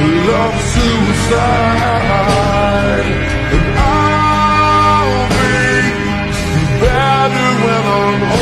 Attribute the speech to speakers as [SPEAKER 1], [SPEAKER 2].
[SPEAKER 1] love suicide. And I'll be better when I'm home.